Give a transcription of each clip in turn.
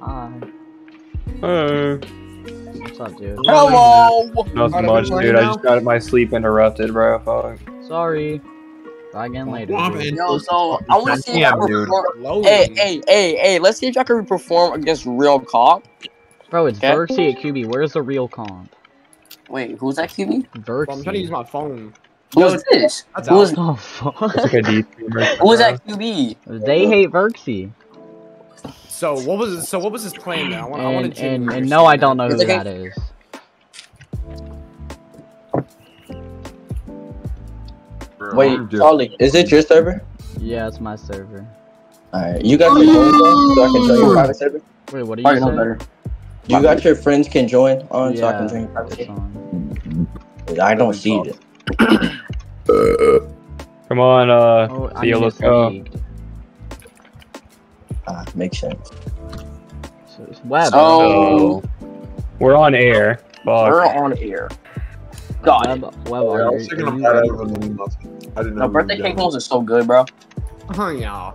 Hi. Hey. What's up, dude? Hello. Nothing much, dude. I just got my sleep interrupted, bro. Fuck. Sorry. Try again later. Womp dude. and- Yo, so I want to see if Yeah, y'all perform. Hey, hey, hey, hey! Let's see if y'all can perform against real cop. Bro, it's Okay. Verxy at QB. Where's the real comp? Wait, who's that QB? Verxy. I'm trying to use my phone. Who is this? That's Who is out. Oh, fuck. like a D streamer. who is that QB? They hate Verxy. So what was so what was his plan now? I want, I want to and, and no, I don't know who okay. that is. Wait, Charlie, is it your server? Yeah, it's my server. Alright, you got your phone on so I can join your private server? Wait, what do you Probably know say? better. You got your friends can join on so I can join your private server? I don't see it. Come on, uh, Oh, I Theo, need let's go. League. Ah, makes sense. So it's web. So We're on air. we're on air. God, Web, web Yeah, I are, was thinking of that ready? the. I didn't know. the birthday cake done. ones are so good, bro. Oh yeah.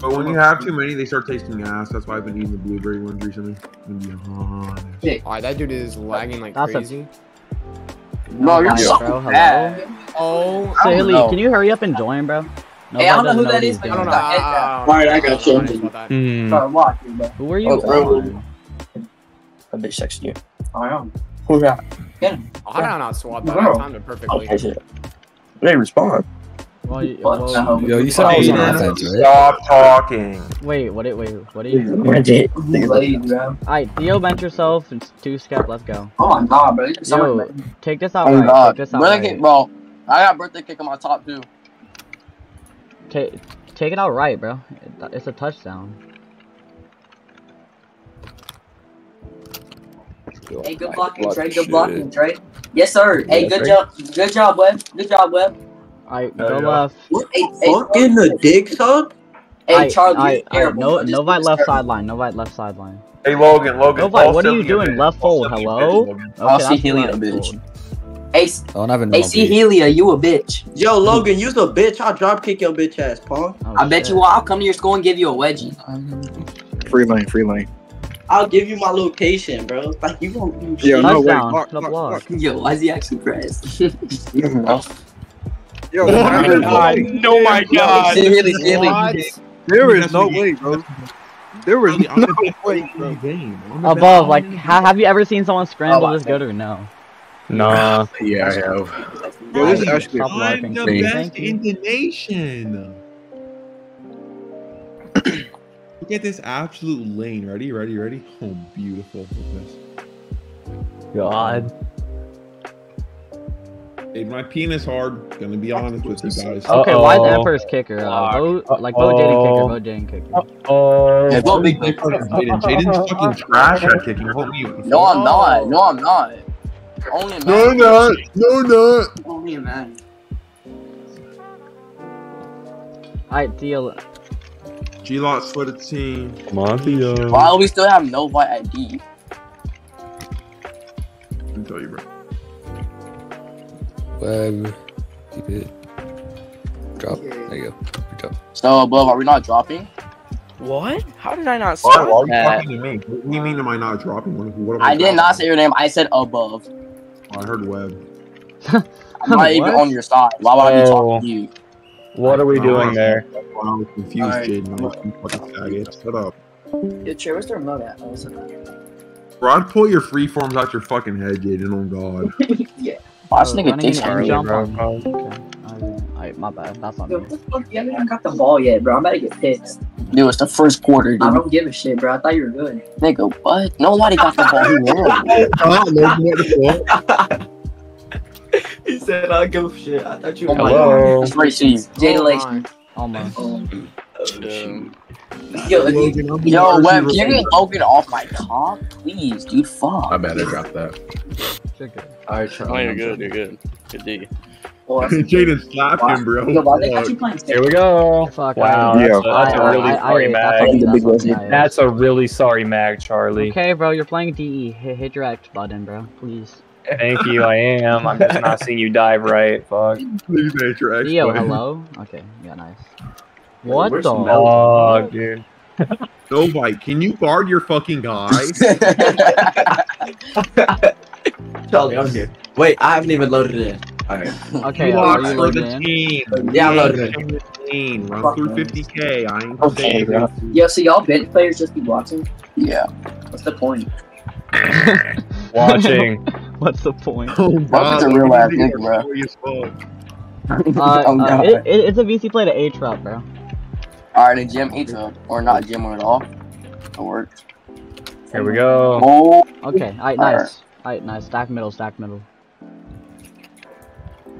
But when you have too many, they start tasting ass. That's why I've been eating the blueberry ones recently. I'm be honest. Alright, that dude is lagging like That's a- crazy. No, you're so bad. Oh. I don't Silly, know. can you hurry up and join, bro? Hey, I don't know who that what is, but I don't know. doing. Hit that. I- I- Alright, I got don't know you. about. Hmm. Who are you Oh, bro. on? A bitch texted you. I am. Who's that? I don't know swap that. I timed it perfectly. Okay, shit. They respond. Well, you, well, Yo, you said I was on offense, right? Stop talking. wait, what? Wait, what are you? Lady. Alright, Theo, bench yourself. and two step. Let's go. Oh, nah, bro. Yo, take this out Oh right. God, Take this out birthday right. bro. I got birthday cake on my top too. Take, take it out right, bro. It- It's a touchdown. Hey, good blocking, Trey. Good blocking, Trey. Yes, sir. Hey, good job. Good job, Web. Good job, Web. Alright, There go you go. left. Hey, hey, Fuck in the dick, son? hey Charlie. alright, you're alright, terrible. no, Just- Novite left sideline. No right left sideline. Hey Logan, Logan. Novite, what are you doing? Left Call fold, hello? bitch, Logan. I'll Okay, see that's Helia, left bitch. Fold. Oh, hey, s- I don't have a hey, Helia, you a bitch. Yo, Logan, you's a bitch. I'll drop kick your bitch ass, punk. Oh, I bet shit. you will. I'll come to your school and give you a wedgie. Free lane, free lane. I'll give you my location, bro. Like, you won't do Yo, no, wait. Touchdown, Fuck, the fuck, Yo, why is he actually pressed? Mm-hmm. Yo, Oh my there- god. No my god. See Healy, Healy. There is no way, bro. There is I'm no the way, bro. game. Above, like, ha have you ever seen someone scramble Oh, this good or no? Nah. Yeah, I have. Yo, this is actually I'm laughing, the best in the nation. Look at this absolute lane. Ready, ready, ready. Oh, beautiful. Look at this. God. Made my penis hard. Gonna be honest with you guys. Oh. Okay, why is Uh-oh. Emperor's kicker? Uh, vote, like, vote Jaden kicker, vote Jaden kicker. Oh. Hey, vote me. Jaden, Jaden's fucking trash at kicking. Hold me. No, I'm not. No, I'm not. Only a No, man. not. No, not. Only a man. Alright, Theo, G Lot for the team. Come on, Theo. Why do we still have no white ID? Let me tell you, bro. Web. Keep it. Drop. There you go. Good job. So above, are we not dropping? What? How did I not Why, stop why are you that? talking to me? What do you mean am I not dropping? What, what am I did dropping? not say your name. I said above. Oh, I heard web. I'm not even on your side. Why would I be Oh. talking to you? What are we doing there? I was confused, Alright. Jaden. I was you fucking faggot. Shut up. Yo, Trey, where's the remote at? Oh, it's okay. Bro, I'd pull your freeforms out your fucking head, Jaden. Oh, God. yeah. Why this uh, nigga running dick an hard? end jump bro. on. Okay. Alright, Alright, my bad. That's on Yo, me. what the fuck? You haven't even got the ball yet, bro. I'm about to get pissed. Dude, it's the first quarter, dude. I don't give a shit, bro. I thought you were good. Nigga, what? Nobody got the ball. He won. he said, I don't give a shit. I thought you Oh my Hello. It's pretty see. Jada Oh my. Almost. Um, Um, yo, you, Yo, the Web, can you get Logan off my cock? Please, dude, fuck. I better drop that. Chicken. Alright, oh, you're good. You're good. Good D. well, Jaden slapped him, bro. Yo, why they got Fuck. you playing Here we go. Fuck, Wow, I- that's, Yeah. a, that's a I- really I- I- sorry that's mag. on that's on me, Big That's a really sorry mag, Charlie. Okay, bro, you're playing DE. Hit, hit your X button, bro. Please. Thank you, I am. I'm just not seeing you dive right. Fuck. Please make your ex Theo, play. hello? Okay, yeah, nice. What where's the? Mel? Oh, dude. No bite. Can you guard your fucking guy? Charlie, I'm here. Wait, I haven't even loaded it in. Alright. Okay, you are are you for loaded the in? team. Yeah, I'm loaded in. Team. Run through 50k. I ain't Okay, bro. Yo, so y'all bench players just be watching? Yeah. What's the point? Watching. What's the point? Oh, Welcome to real life, nigga, bro. Uh, Oh, uh, it, it, it's a VC play to H route, bro. Alright, then Jim H or not Jim at all. It worked. Here we go. Oh, Okay, alright, Alright. nice. Alright, nice. Stack middle, stack middle.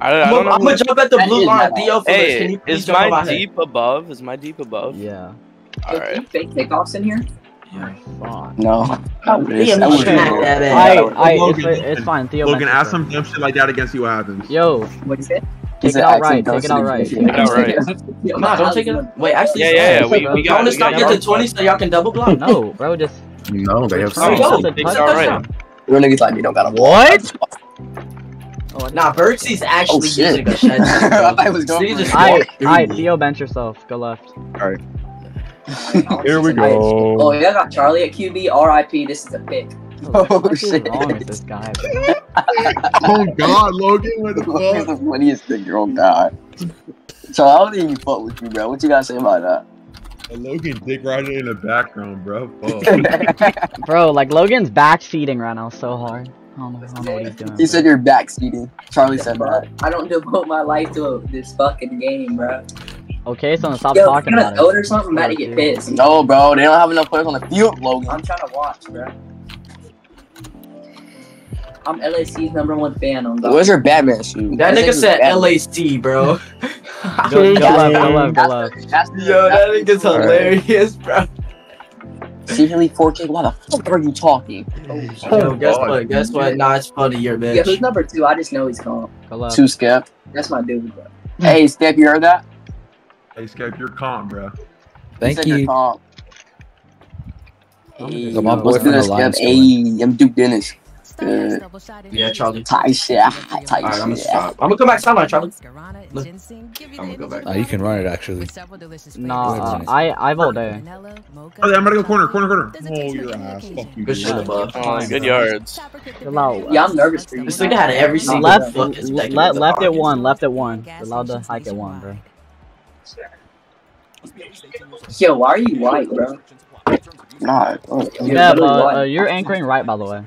I, I I'm don't know. I'm gonna jump at the That blue line. not- Theo Phillips, can Hey, you please is my my head? deep above? Is my deep above? Yeah. Yo, Alright. can fake takeoffs in here? Fuck. no. I wish. Liam, I you wish. smacked that ass. Alright, alright, Logan, it's, it's fine. Theo Logan, bench ask some dumb shit like that again. See what happens. Yo, What is it? take He's it an out right, take it out right. Take it out right. Nah, don't take it. Wait, actually, Yeah, yeah, yeah. We, we I got. want to we stop got get y'all. to 20 so y'all can double block. No, bro, just No, they have Oh, There you go. that's a Take it touch- out right. Real niggas like me don't got a What? Oh, Nah, Bertie's Oh actually shit. using a shed. I was going See, for just it. Alright, walk through alright, me. Theo, bench yourself. Go left. Alright. Here we go. Oh, yeah, I got Charlie at QB. RIP. This is a pick. What the Oh, fuck shit. wrong with this guy. Oh God, Logan, what the He's fuck? the funniest thing, oh god. So I don't even fuck with you, bro. What you gotta say about that? Logan dick riding in the background, bro. Fuck. Bro, like Logan's backseating right now so hard. I don't know, I don't know what he's doing. he said you're backseating. Charlie said Bro, that. I don't devote my life to this fucking game, bro. Okay, so then stop Yo, talking you gonna about it it. or something? I'm about to get pissed. No, bro, they don't have enough players on the field, Logan. I'm trying to watch, bro. I'm LAC's number one fan on the. Where's your Batman suit? That That nigga said Batman. LAC, bro. Go, go left, go left, go left. That's- Yo, that nigga's hilarious, bro. Secretly 4K. Why the fuck are you talking? Oh, Yo, guess what? Guess what? Nah, it's funny, you're Yeah, who's number two? I just know he's calm. Go. Two Skep. That's my dude, bro. Hey, Skep, you heard that? hey, Skype, you're calm, bro. Thank said you're calm. Hey, So my what's good, Alliance Skep? Hey, I'm Duke Dennis. Good. Yeah, Charlie. Tight shit. Tight Alright, I'm gonna stop. I'm gonna come back sideline, Charlie. Look. I'm I'm gonna go back. Uh, you can run it actually. Nah, uh, I, I've all day. Oh, yeah, I'm gonna go corner, corner, corner. Oh, your ass. Fuck you. Good shit, above. Oh, good yards. Chill. Yeah, I'm nervous for you. This nigga had every single Left, fucking le- le- left at one, left at one. Allowed to hike at one, bro. Yo, why are you white, bro? Nah. oh, Yeah, literally but uh, you're anchoring right, by the way.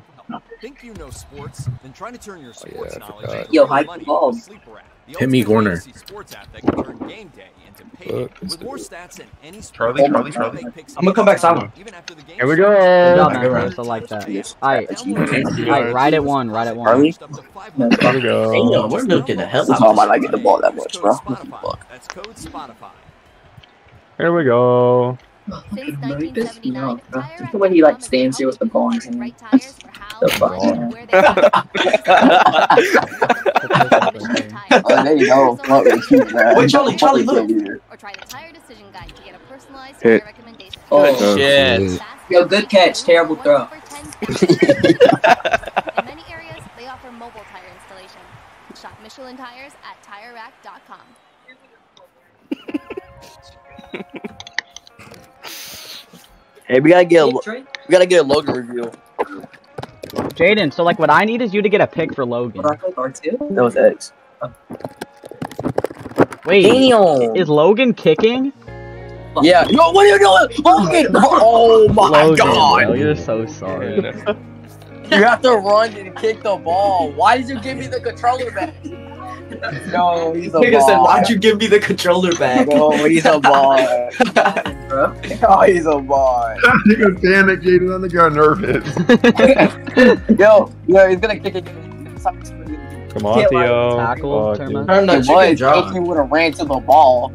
Think you know sports? Then trying to turn your oh, sports yeah, I knowledge forgot. into Yo, high hike money the ball. is Sleeper App, the Hit me ultimate corner. sports app that can turn game day into pay with more stats than any Charlie. Charlie, Charlie. I'm gonna come back sideline. Even after the game Here we go. job, Good man. run. Just like that. Alright, Charlie? alright, right at one, right at one. Charlie? up to five No, hundred Here we go. Damn, we're milking the hell That's out how of I this. might get the ball that much, bro. Code Fuck. Spotify. That's code Spotify. Here we go. Bro, he pissed me off. Just the way he like stands here with the ball in his hand. The fuck. Oh, there you go. Fuck with you, man. Wait, Charlie, Charlie, look. Or try the tire decision guide to get a personalized Hit. tire recommendation. Oh, shit. Yo, good catch, terrible throw. In many areas, they offer mobile tire installation. Shop Michelin tires at TireRack.com. Hey, we gotta get a, Hit, we gotta get a Logan review. Jaden, so like what I need is you to get a pick for Logan. What I click R2? That was X. Wait, Damn. is Logan kicking? Yeah. Yo, what are you doing? Logan! Oh my Logan, god! bro, you're so sorry. You have to run and kick the ball. Why did you give me the controller back? No, he's a Nigga said, why'd you give me the controller back? No, he's a ball. Bro. Oh, he's a ball. Nigga panic, Jaden. That nigga nervous. Yo, yo, he's gonna kick it. Come on, Can't lie. Theo. Tackle, Fuck turn you. my- Turn It that was chicken if jaw. you would have ran to the ball.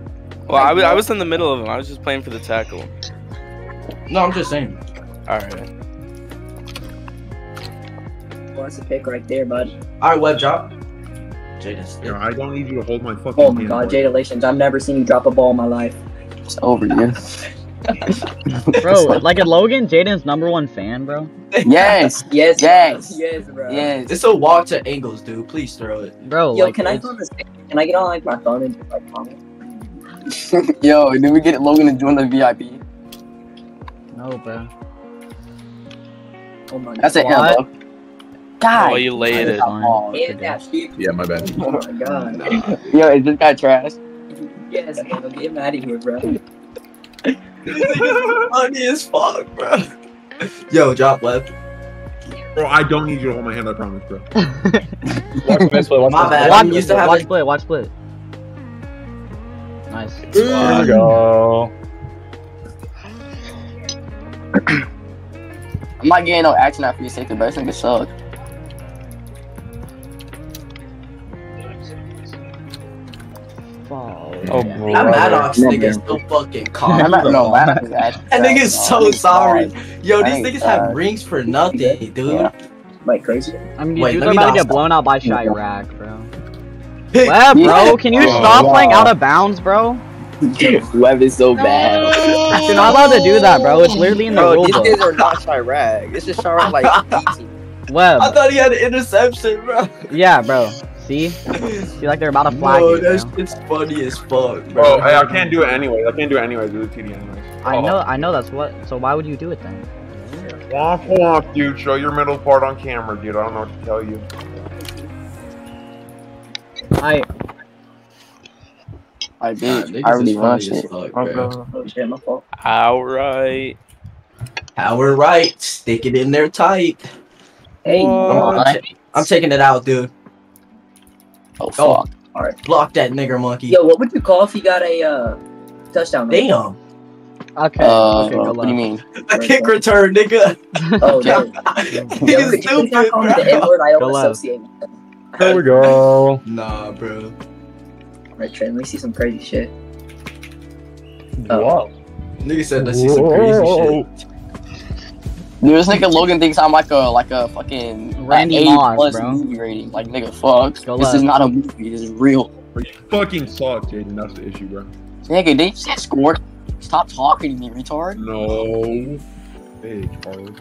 Well, I was, I was in the middle of him. I was just playing for the tackle. No, I'm just saying. Alright. Well, that's a pick right there, bud. Alright, web drop. Jada's. Yo, I don't need you to hold my fucking Oh my hand, god, boy. Jadalations. I've never seen you drop a ball in my life. It's over, dude. Bro, like a Logan, Jaden's number one fan, bro. Yes, Yes, Yes. yes, bro. yes. It's a walk to angles, dude. Please throw it. Bro, Yo, like, can I it's- go on this? Can I get on like my phone and just like comment? Yo, did we get Logan to join the VIP? No, bro. Oh my That's an What? elbow. God. Oh, you laid it. Fine. Damn. Yeah, my bad. Oh my god. Yo, is this guy trash? Yes, man. Get him out of here, bro. Funny as fuck, bro. Yo, drop left. Bro, I don't need you to hold my hand. I promise, bro. Watch this way. Watch My bad. watch, I'm used to watch having- split, watch split. Nice. There we go. I'm not getting no action after you take the best nigga suck. Oh, bro. That Maddox No, nigga is man. so fucking I'm not no laugh. That That nigga's so sorry. Yo, these Thank niggas have uh, rings for nothing, dude. Yeah. Like crazy. I mean, these Wait, dudes let are about to get stop. blown out by Chirac, bro. Pick- Web, bro, can you Oh, stop wow. playing out of bounds, bro? Web is so bad. You're not allowed to do that, bro. It's literally in the Bro, rule these book. kids are not Chirac. This is Chirac like easy. I thought he had an interception, bro. yeah, bro. See? See, like they're about to flag No, you, bro. that funny as fuck, bro. Bro, hey, I can't do it anyway. I can't do it anyway. Do the TD anyways. I oh. know, I know that's what. So why would you do it then? Womp womp, dude. Show your middle part on camera, dude. I don't know what to tell you. I I God, bitch. niggas I really is run funny as fuck, bro. Oh shit, my fault. Alright. Power right, stick it in there tight. Hey, I'm, I'm What? ta- I'm taking it out, dude. Oh Oh, All right. block that nigger monkey. yo, what would you call if he got a uh, touchdown? man? Damn, okay. Uh, okay, go what do you left. mean? a kick return, nigga. Oh, Okay. no. Yo, Nigga's could you please not stupid, call me the. N word I Go don't left. associate with. There we go. Nah, bro. Alright, Trey, let me see some crazy shit. Oh. Wow. Nigga said let's see some crazy shit. Dude, this nigga Logan thinks I'm like a like a fucking Randy A Moss, plus bro. movie rating. Like nigga, fuck. Go this left. is not a movie. This is real. You fucking suck, Jaden. That's the issue, bro. Nigga, they just scored. Stop talking to me, retard. No. Hey, Charlie.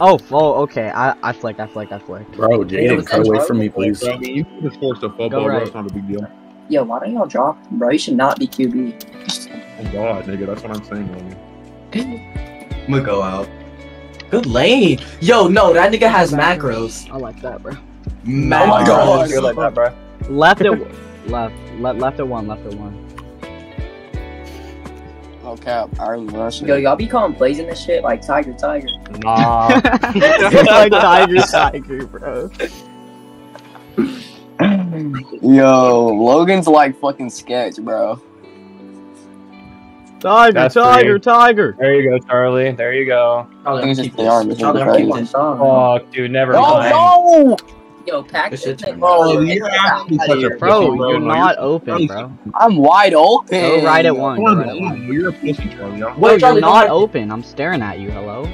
Oh, oh, okay. I, I flicked, I flicked, I flicked. Bro, Jaden, cut away from me, please. Bro, I mean, you can just force the football, Go bro. It's not a big deal. Yo, why don't y'all drop bro? You should not be QB. Oh God, nigga, that's what I'm saying, homie. I'm gonna go out. Good lane. Yo, no, that nigga has macros. I like that, bro. Macros. Oh my God. Feel like that, bro. Left it, left, left, left at one, left at one. Oh, okay, I already rushed Yo, y'all be calling plays in this shit like Tiger, Tiger. Nah. like tiger, tiger, bro. Yo, Logan's like fucking sketch, bro. Tiger, That's tiger, free. tiger. There you go, Charlie. There you go. Oh, Charlie, I'm keep this. Mr. Charlie, I'm Crazy. Oh this. god. Fuck, dude, never Oh mind. no! Yo, pack This this thing. bro, you're actually such a Bro, pussy, you're not open, bro. I'm wide open. Go right at one. Go right at one. You're a pussy, Charlie. Bro, Wait, you're don't- open. I'm staring at you. Hello.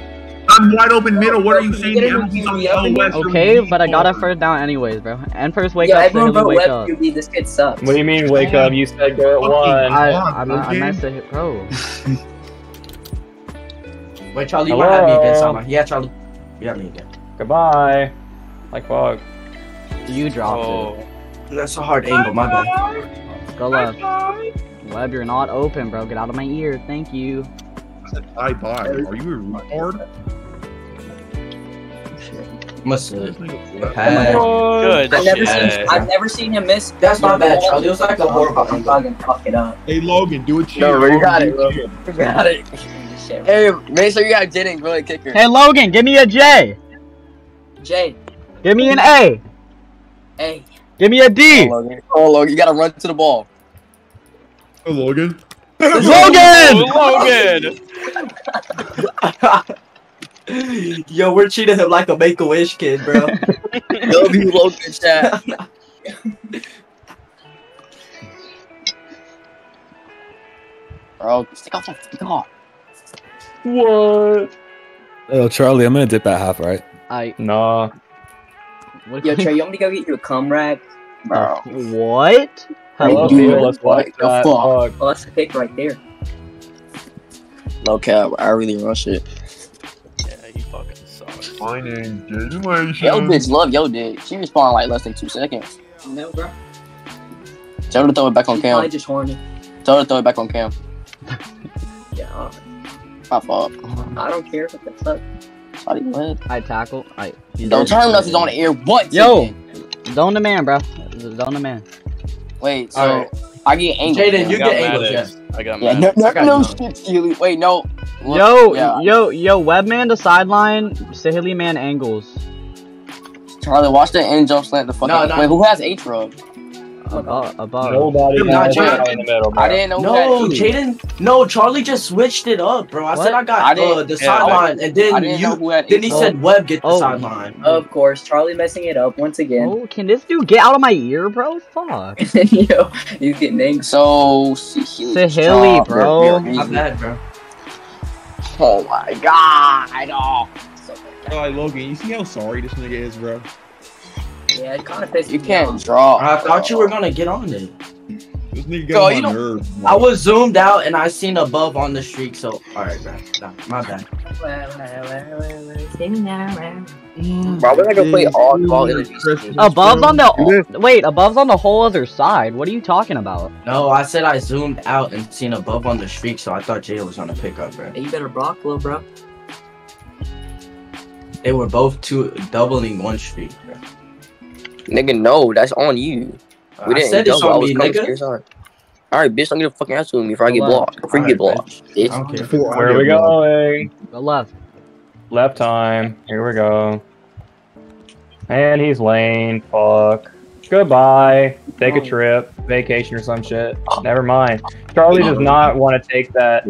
I'm wide open middle. What are you saying? you The get him MLB's to on the West. Okay, but I got a first down anyways, bro. And first wake Yo, up, everyone so wake up. QB. This kid sucks. What do you mean, wake up? You said go at one. I, Fuck, I'm, I okay. meant to hit pro. Wait, Charlie, you might have me again, Hello? Sama. Yeah, Charlie. You have me again. Goodbye. Like fuck. You dropped Oh. That's a hard angle, my bad. it. Go left. Web, you're not open, bro. Get out of my ear. Thank you. Bye bye. Are you a retard? Must have. Oh Good I've never shit. seen. I've never seen him miss. That's my bad, Charlie. It was like a horrible I'm fucking fuck it up. Hey Logan, do it. No, bro, you got it, bro. You got it. Hey, make sure you got Jennings, really kicker. Hey, Logan, give me a J. J. Give me an A. A. Give me a D. Oh, Logan. Oh, Logan, you gotta run to the ball. Hey Logan. Logan! Logan! Yo, we're treating him like a make a wish kid, bro. W Logan chat. Bro, stick off that stick off. What? Oh, Charlie, I'm gonna dip at half, right? I. Nah. What? yo, Trey, you want me to go get you a cum rag? Bro. What? I love Dude, you. Let's watch what the that. fuck? Fuck. Well, that's the pick right there. No cap, I really rush it. Yeah, he fucking. My Yo, bitch, love yo dick. She responded like less than two seconds. No, bro. Tell her to throw it back on She's probably cam. just horny. Tell her to throw it back on cam. Yeah. alright. My fault. I don't care what the fuck. Sorry, what? I tackle. I. Don't turn nothing's on the air. What? Yo, zone the man, bro. Zone the man. Wait, so Alright. I get angles. Jaden, now. you get mad angles, yes. I got Yeah, no, no, got no shit, Steely. Wait, no. Look, Yo, yeah. yo, yo, webman to sideline, Sahili man angles. Charlie, watch the end jump slant the fucking. No, no. Wait, who has H rub? Above, above. Nobody Not Jaden. in the middle, bro. I didn't know who No. Jaden. No, Charlie just switched it up, bro. I What? said I got I uh, the yeah, sideline, and then you. who Then he H. said Webb get the Oh. sideline. Of course, Charlie messing it up once again. Oh, can this dude get out of my ear, bro? Fuck. Yo, he's getting angry. So, Sahili. Sahili, bro. My bad, bro. Oh my god. Oh. Alright, Logan, you see how sorry this nigga is, bro? Yeah, it kind of pissed You me can't off. draw. I thought you were gonna get on it. This nigga Go, got you on my don't- nerves. I was zoomed out and I seen above on the streak, so alright, bro. Nah, my bad. Why would I go play oddball in a Above's on the wait. Above's on the whole other side. What are you talking about? No, I said I zoomed out and seen above on the streak, so I thought Jay was gonna pick up, bro. Hey, you better block, little bro. They were both two doubling one streak, bro. Nigga, no, that's on you. Uh, we I didn't said it's double, I on was me, coming nigga. your. Alright, bitch, don't get a fucking ass with me before I get Hold blocked. Before you get blocked, bitch. I don't. Where are we going? Go left. Left time. Here we go. And he's lane. Fuck. Goodbye. Take a trip. Vacation or some shit. Oh. Never mind. Charlie does not want to take that.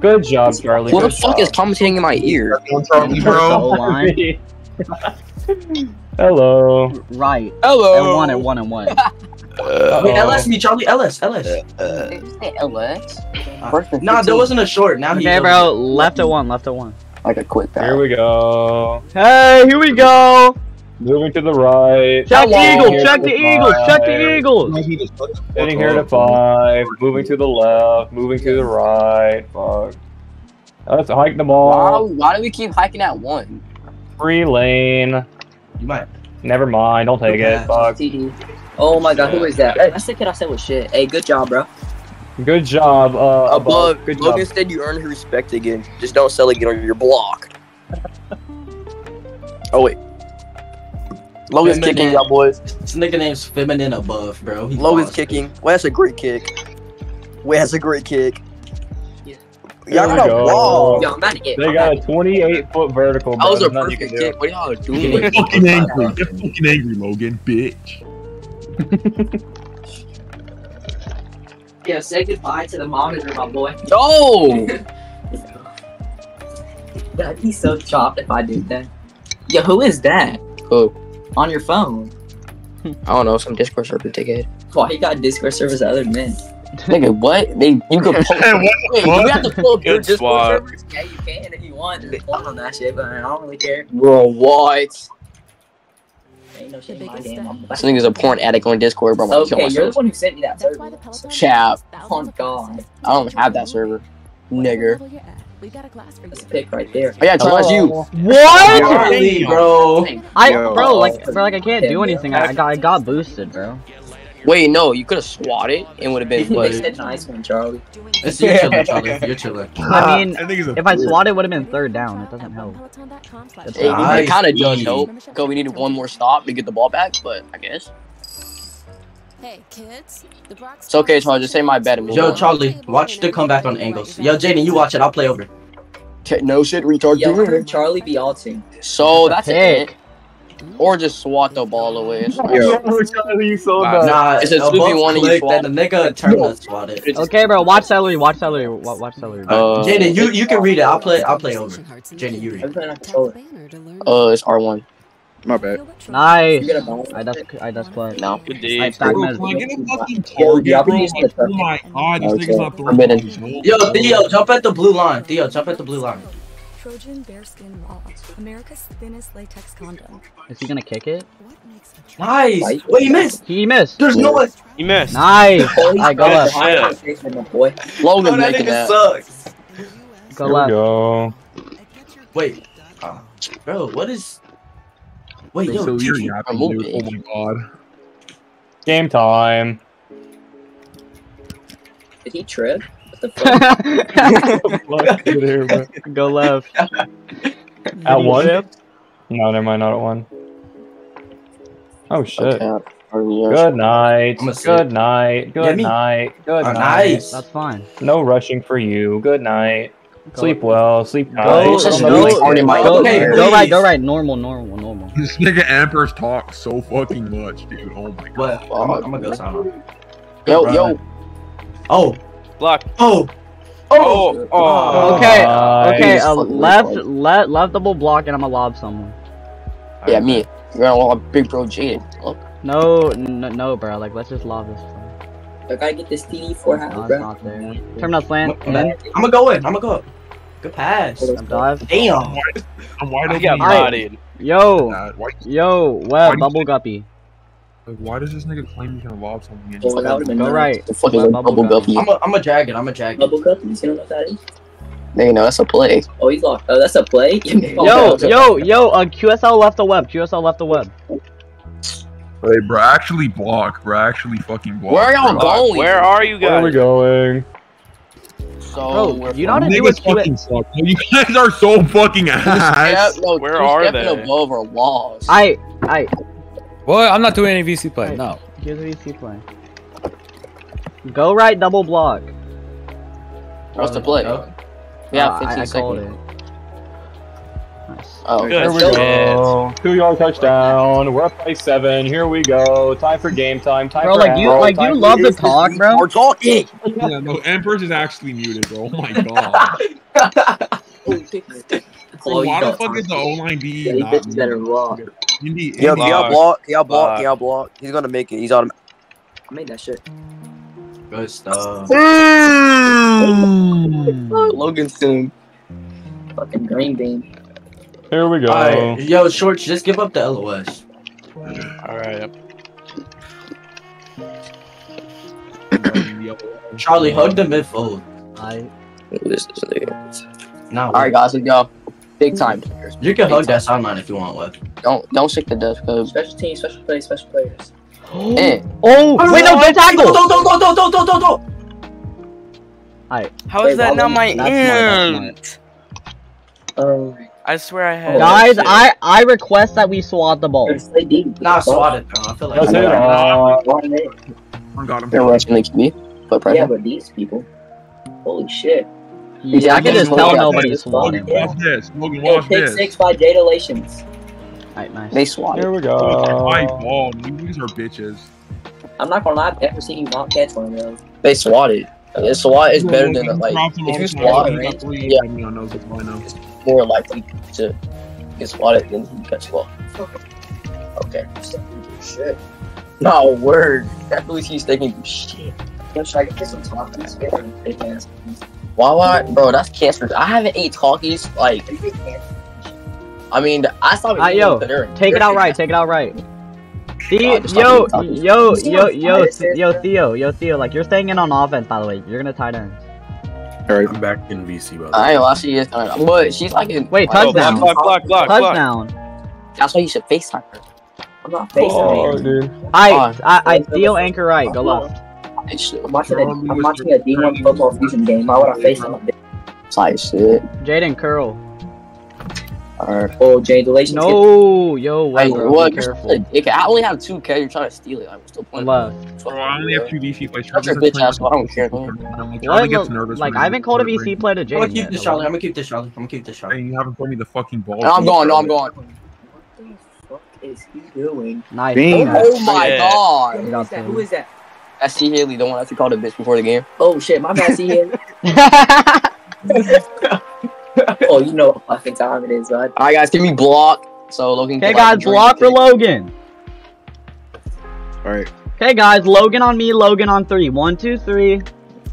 Good job, Charlie. Who the fuck job. is commentating in my ear? Charlie, bro. O-line. Hello. Right. Hello. And one and one and one. Uh, Wait, LS me, Charlie. LS, LS. LS? Nah, there wasn't a short. Now he's Okay, over bro. Left at one. Left at one. Like a quick Here we go. Hey, here we go. Moving to the right. Check the Hello. eagle. Check the eagles. Check the eagles. Sitting here to five. Moving to the left. Moving to the right. Fuck. Let's hike the Why, ball. why do we keep hiking at one? Free lane. You might. Never mind. Don't take it. Fuck. TD. Oh my god, who is that? Hey, that's the kid I said was shit. Hey, good job, bro. Good job. Uh, Above. Good job. Logan said you earned her respect again. Just don't sell again on your block. oh wait. Logan's Feminine. kicking, y'all boys. This nigga name's feminine above, bro. He Logan's lost. kicking. Well, that's a great kick. Well, that's a great kick. Yeah. Y'all got a go. wall. Yo, I'm about to get. They I'm got about a 28 foot vertical. That was a There's perfect kick. What y'all Get doing? it. fucking angry. Get fucking angry, Logan, bitch. to- Yo, say goodbye to the monitor, my boy. Yo! That'd be so chopped if I did that. Yo, who is that? Who? On your phone. I don't know, some Discord server ticket. Why you got Discord servers other than men? Nigga, what? They you can post. Wait, do we have to pull up your Good Discord servers? Yeah, you can if you want. Just pull on that shit, but I don't really care. Bro, what? Ain't no shit in my damn. This nigga's a porn addict on Discord, bro. I'm gonna kill Okay, you're the one who sent me that That's why server. the Peloton Chap. Oh god, I don't have that server. Nigger. We've got a class for that's a pick right there. Oh yeah, Charles, you. What? Charlie, bro. I Yo. bro, like, bro, like I can't do anything. I, I got, I got boosted, bro. Wait, no, you could have swatted and would have been They but said nice one, Charlie. It's you're chilling, Charlie. You're chilling. I mean, I think if I swatted, it would have been third down. It doesn't help. Peloton.com/. It, Nice. kind of does Easy. help because we needed one more stop to get the ball back, but I guess. Hey kids, the Brock's It's okay, Charlie. just say my bad and Yo, on. Charlie, watch the comeback on angles. Yo, Jaden, you watch it. I'll play over. Ch- No shit, retard. Yo, Charlie be all two? So that's Pick. it. Or just swat the ball away. It's fine. Charlie, so Nah, nah It's a above 2v1 and you click, swap. then the nigga turn the swat it. Okay, bro. Watch celery. Watch celery. wa- Watch celery. Uh, Jaden, you you can read it. I'll play. I'll play over. Jaden, you read. I'm playing on controller. uh, it's R1. My bad. Nice. You got a ball? I just, I just played. No. Good I D. stacked Bro, my. I get a fucking target, bro? Like, oh my god, this Okay. nigga's not throwing I'm in it. these goals. Yo, Theo, jump at the blue line. Theo, jump at the blue line. Trojan BareSkin Raw, America's thinnest latex condom. Is he gonna kick it? What makes a Nice. Right. Wait, he missed. He missed. There's no one. He missed. Nice. Holy I go shit. left. Shit. My boy. Logan's Oh, that making nigga that. sucks. Go Here left. go. Wait, uh, bro, what is? Wait, Bro, yo, so you're Gigi. yapping, I'm dude. Oh my god. Game time. Did he trip? What the fuck? Fuck, here, bro. Go left. At one? No, never mind, not at one. Oh shit. Good night. I'm a. Good night. Good Yeah, night. Good Oh, night. nice. That's fine. No rushing for you. Good night. Go- Sleep well. Sleep tight. Go, It's just go, really go, already go, Okay, go right, go right. Normal, normal, normal. This nigga Emperor's talk so fucking much, dude. Oh my god. What? I'm, I'm gonna go sound on. Yo, Right. yo. Oh, Block. oh, Oh, oh. Okay, Nice. okay. Uh, left, left, left double block, and I'm gonna lob someone. Yeah, me. You're gonna want big bro Jaden. Look. No, no, no, bro. Like, let's just lob this. Bro. I gotta get this TD for No, half, it's bro. not there. Terminal slant. I'm Then gonna go in. I'm gonna go up. Good pass. dive. Damn. I'm wide I open. got here. bodied. Yo, yo, Why web bubble guppy. Like, why does this nigga claim he's gonna lob something? And Oh, that would've been Go nice. right. The fucking Bubble bubble guppy. guppy. I'm a, I'm a dragon. I'm a dragon. Bubble cookies, you don't know what that is? There you know, that's a play. Oh, he's locked. Oh, that's a play? Yo, yo, yo. Uh, QSL left the web. QSL left the web. Hey, bro, actually block, bro. Actually fucking block. Where are y'all going? Where are you Where are we guys? going? So, Bro, we're you know how to do Niggas a Q- fucking suck. You guys are so fucking Two ass. step- no, where are stepping they? above our walls. I, I. What? I'm not doing any VC play. Hey. No. Here's a VC play. Go right, double block. What's the play? Go. Yeah, Uh, 15 I, I called seconds. it. Nice. Oh, Good. Here we Go. go. Two yard touchdown. We're up by seven. Here we go. Time for game time. Time Bro, for like you, ammo. like you love to talk, bro. We're talking. Yeah, no, Emperor's is actually muted, bro. Oh my god. Oh, you why the fuck is the O line D Yeah, you not bitches better muted? rock. Indy, Yo, can y'all Block. block? Can y'all block? Block. Can y'all block? He's gonna make it. He's on. I made that shit. Good stuff. Logan soon. Fucking green bean. Here we go. Alright, yo, shorts, just give up the LOS. Alright. Charlie, hug the midfold. I. This is nigga. Now, All right, guys, let's go. Big time. players. you can hug that sideline if you want, Web. Don't don't shake the desk, cause Special teams, special plays, special players. eh. Oh, wait, no, don't tackle. Don't, don't, don't, don't, don't, don't, don't, don't. How Wait, is that not my that's smart. Um, I swear I had. Guys. I, I request that we swat the ball. just play deep. Nah, swat it, bro. I feel like That's it. Uh, I got him. They're rushing the QB. Yeah, but these people. Holy shit. Yeah, I can just tell Yeah, nobody's Logan, swatting. watch this. Logan, Hey, watch pick this. six by Jada Lations. Alright, nice. They swatted. Here we I go. ball. You niggas are bitches. I'm not gonna lie, I've never seen you not catch one of those. They swatted. Yeah, SWAT is better than Logan like dropped him if all you the time. SWAT, He got. Yeah. What's going on. it's more likely to get swatted than you catch the ball. Okay. Shit. No word. That really he's thinking shit. Yo, should I get this one top? That's good. Big ass. Why why bro, that's cancer. I haven't ate talkies like I mean I saw. Alright, eating yo, them take it out right, take it out right. See, God, yo, yo, yo, yo, yo, Theo, yo, Theo, like you're staying in on offense, by the way. You're gonna tight end. Alright, I'm back in VC, by the I way. ain't lie, she is but she's like in Wait, like, touchdown. Block, block, block, block. Touchdown. That's why you should FaceTime her. I'm not Oh, FaceTiming. dude. I, on. Oh, I, I, Theo anchor right, go left. Tight. I'm watching a, I'm watching a D1 football fusion game. Why would I FaceTime a bitch? Tight shit. Jaden curl. Alright. Oh, Jay Delation. No, yo, Hey, wait, bro, what? be careful. such a. I only have two K. You're trying to steal it. I'm still playing. Left. Bro, I only have two VC plays. Shut your bitch ass. I don't care. man. Like, Charlie What? gets nervous. Like, I haven't called a VC play to I'm gonna keep this, so Charlie. I'm gonna keep this, Charlie. I'm gonna keep this, Hey, Charlie. you haven't thrown me the fucking ball. I'm going. No, I'm going. What the fuck is he doing? Nice. Bing. Oh my Yeah. god. Who is that? Who is that? That's C. Haley, the one that you called a bitch before the game. Oh shit, my bad, see Haley. oh, you know what fucking time it is, bud. Alright, guys, give me block. So Logan. Okay, can, guys, block for. Logan. Alright, Okay, guys, Logan on me, Logan on three. One, two, three.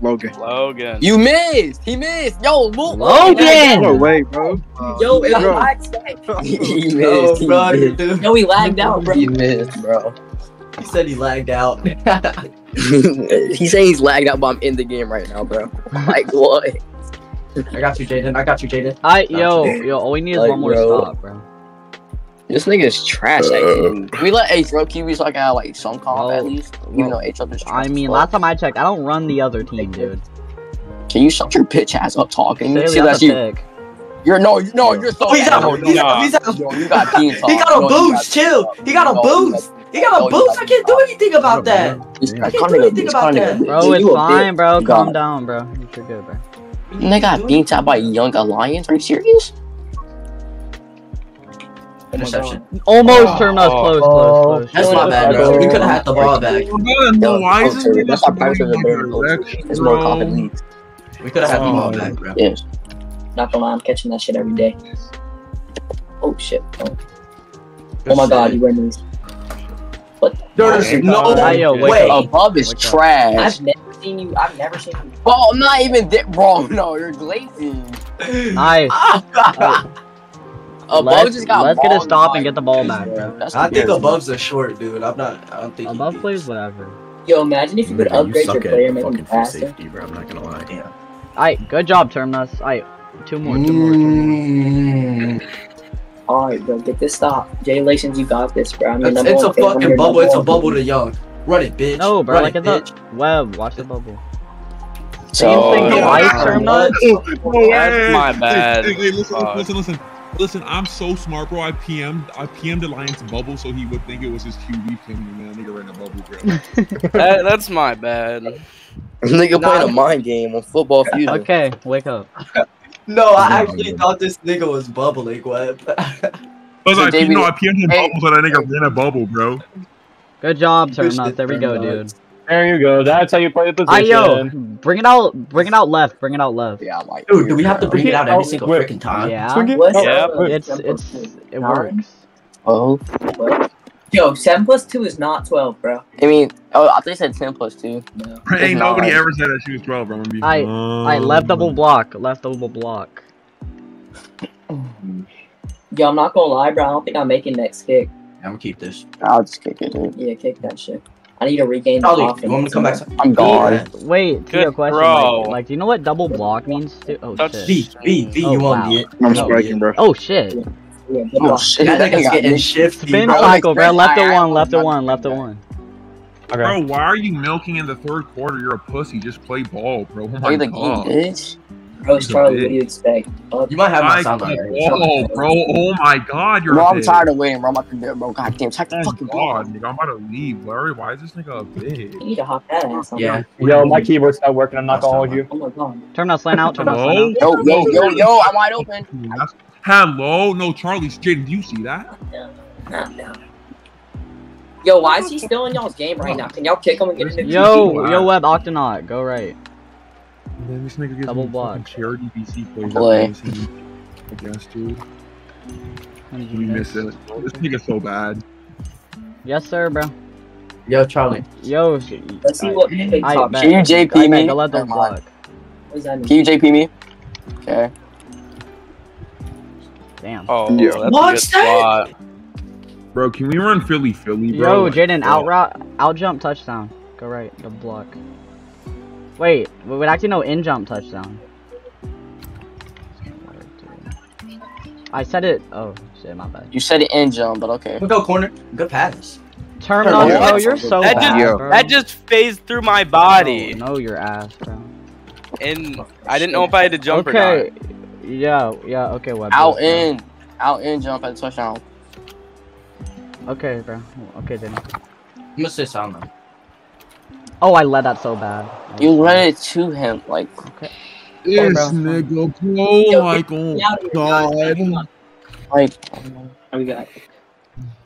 Logan. Logan. You missed. He missed. Yo, move. Oh, Logan! No way, bro. Yo, it bro. lagged. he missed. No, he bro, missed. dude. Yo, he lagged out, bro. He missed, bro. He said he lagged out. he's saying he's lagged out, but I'm in the game right now, bro. Like what? I got you, Jaden. I got you, Jaden. I, yo, yo, all we need is Like, one more bro. stop, bro. This nigga is trash. Uh. Actually. We let A throw Kiwis like have like some comp Well, at least, even well, though H up is trash. I mean, last time I checked, I don't run the other team, dude. Can you shut your bitch ass up talking? Staley, See that's you. pick. You're no, no, you're so. Oh, he's out. No, He's out. He's out. Yo, you got being He got a boost. Chill. He got a boost. He got a oh, boost. I can't do anything about that. I can't do anything about that. Bro, it's fine, bro. Calm down, bro. You're good, bro. They got beat out by Young Alliance. Are you serious? Interception. Almost turned us close, close, close. Oh, That's my bad, bro. We could have had the ball back. No, why is this That's our price of the better direction, It's more common leagues. We could have had the ball back, bro. Yes. Not gonna lie, I'm catching that shit every day. Oh shit. Oh, oh my god, you wearing these. What? There's no Hey, yo, way. Above is Wake up. trash. I've never seen you. I've never seen you. Oh, I'm not even that bro. No, you're glazing. Nice. Above Let's, just got let's get a stop and get the ball back, bro. I think embarrassing. above's a short, dude. I'm not. I don't think. Above can. plays whatever. Yo, imagine if you could Nigga, upgrade your suck at player, make fucking him free faster. safety, bro. I'm not gonna lie. Damn. Alright, good job, Terminus. Alright, two more, two more, two more. Mm. Mm. Alright, bro, get this stop. Jay Lations, you got this, bro. I'm It's, it's a one fan. I'm fucking bubble. It's a bubble to young. Run it, bitch. No, bro, Run like it, it's bitch. a web. Watch the bubble. So, you Same thing twice, Terminus. That's my bad. Hey, hey, listen, Fuck. listen, listen, listen. I'm so smart, bro. I PM'd, I PM'd Alliance Bubble so he would think it was his QB pinging, man. Nigga ran a bubble, bro. That, that's my bad. nigga playing a mind game on football fusion. Okay, wake up. No, I actually thought this nigga was bubbling. What? I was So, like, David- no, I PM'd him hey. bubble so that nigga ran a bubble, bro. Good job, Push Terminus. There we go, Terminus. dude. There you go. That's how you play the Aye, position. yo, bring it out, bring it out left, bring it out left. Yeah, like, Dude, do we have to bring it out every single freaking time? Yeah, it. Yeah, it's, it's, plus it works. Oh, What? Yo, 7 plus 2 is not 12, bro. I mean, oh, I thought you said ten plus two. No. Ain't nobody ever said that she was 12, bro. I'm gonna be. Aye, Alright, left double block, left double block. Yo, I'm not gonna lie, bro. I don't think I'm making next kick. I'm gonna keep this. I'll just kick it, dude. Yeah, kick that shit. I need to regain the Charlie, you want me to come back? I'm gone. Yeah. Wait, to Good your question, throw. like, like, do you know what double block means? Too? Oh That's- shit. V, V, V, Oh, you want wow. me? I'm No. spiking, bro. Oh shit. Yeah, good Oh luck. shit, That that getting me. shifty. Spin bro. cycle, bro. Left to one, left to one, left to one. Okay. Bro, why are you milking in the third quarter? You're a pussy. Just play ball, bro. Oh my Play the god. game, bitch. Bro, Charlie, what do you expect? Up. You might have my sound on can't right. ball, bro. Oh my god, you're Bro, a I'm tired of waiting, bro. I'm about to do it, bro. God damn, check the Oh fucking ball. god, nigga, I'm about to leave. Larry, why is this nigga a bitch? You need to hop that ass. Yeah. Yo, my keyboard's not working. I'm not gonna hold you. Oh my god. Turn that slant out, turn that slant out. Yo, yo, yo, yo, I'm wide open. That's- Hello? No, Charlie, Jaden, do you see that? Nah, nah. Yo, why is he still in y'all's game right now? Can y'all kick him and get him? Yo, yo, web octonaut, go right. Then this nigga gives Double me block. fucking charity BC plays. Play. I guess, dude. We miss it. This nigga's so bad. Yes, sir, bro. Yo, Charlie. Yo, Let's see what big I top bet. Can you JP I bet, me? Go let them block. What does that mean? Can you JP me? Okay. Damn. Oh, Yeah. that's What's a good that? spot. Bro, can we run Philly Philly, bro? Yo, Jaden, out route, out jump touchdown. Go right, the block. Wait, we would actually no in jump touchdown. I said it. Oh shit, my bad. You said it in jump, but okay. Good go corner. Good pass. Terminal, What? bro, you're so That bad, just bro. that just phased through my body, No, no, your ass, bro. and I didn't know if I had to jump okay. or not. Yeah, yeah, okay, web. Out bro. in, out in jump at the touchdown. Okay, bro. Okay, then. I'm gonna say sound now. Oh, I led that so bad. You led it to him, like This oh, bro. nigga, bro, Yo, like, oh me out of here, guys. god. Like. What we got?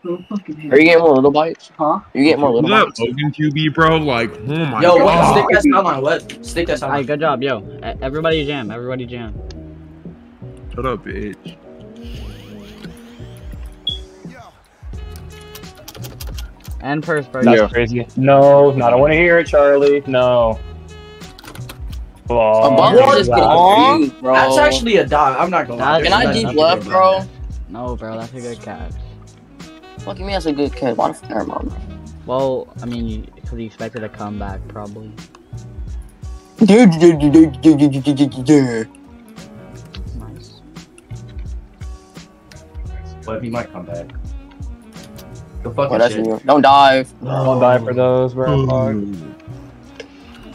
Are you getting more little bites? Huh? You getting more Look little at bites? Logan QB, bro. Like, oh my Yo, what? god. Stick that sound line. What? Stick that sound Alright, line. good job, yo. Everybody jam, everybody jam. Shut up, bitch. And first person. That's yeah. crazy. No, no, I don't want to hear it, Charlie. No. Long. Umbongo just long, bro. That's actually a dog. I'm not gonna lie. Can I deep left, bro? Bad. No, bro. That's a good catch. Fucking me, that's a good catch. What a fair never mind. Well, I mean, because he expected a comeback, probably. nice. What if he might come back? The Oh, that's shit. you. Don't dive. Don't die for those, bro. Hmm.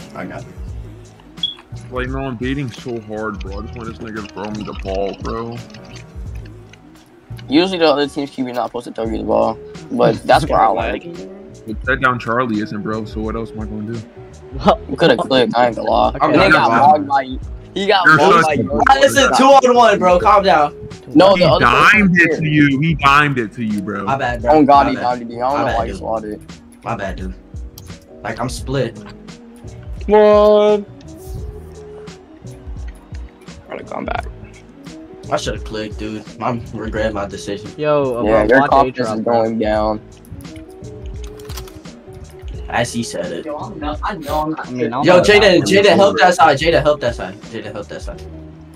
Fuck. I got it. Like, no, I'm dating so hard, bro. I just want this nigga to throw me the ball, bro. Usually the other team's QB not supposed to throw you the ball, but that's where I like. But that down Charlie isn't, bro. So what else am I gonna do? You could have clicked. I ain't gonna lie. Okay, And they got logged by. He got You're logged such by. a- Ah, Listen, two on one, bro. Calm down. No, he the other person dimed it here. to you. He dimed it to you, bro. My bad, bro. Oh God, My he bad. dimed me. I don't My know bad, why he dude. swatted. My bad, dude. Like I'm split. What? Gotta come back. I should have clicked, dude. I'm regret my decision. Yo, Yeah, your watch confidence is bro. going down. As he said it. Yo, I'm not, I know I'm not. I mean, I'll Yo, know Jada. Jada, help that side. Jada, help that side. Jada, help that side.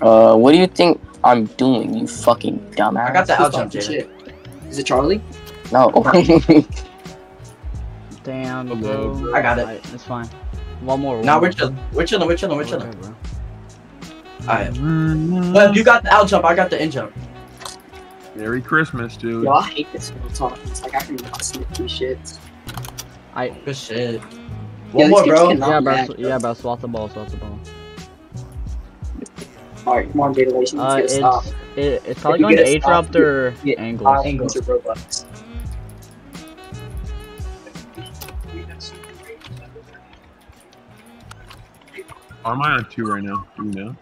Uh, what do you think I'm doing? You fucking dumbass. I got the out jump, Shit. Jada. Is it Charlie? No. Damn, Hello, bro. I got it. Alright, it's fine. One more. Now Nah, more. we're chilling. We're chilling. We're chilling. We're Okay, chilling. bro. Alright. But you got the out jump. I got the in jump. Merry Christmas, dude. Yo, I hate this real talk. It's like I can not snip these shits. Good shit. Yeah, One these more, bro. cannot Yeah, bro. react, sw- Yeah, bro. Swat the ball. Swat the ball. Alright, come on, Data Lation. Uh, Let's get a stop. it's it, it's probably going to a stop, A-Trap or get Angles. Five points or Robux. Why am I on two right now? Do you know?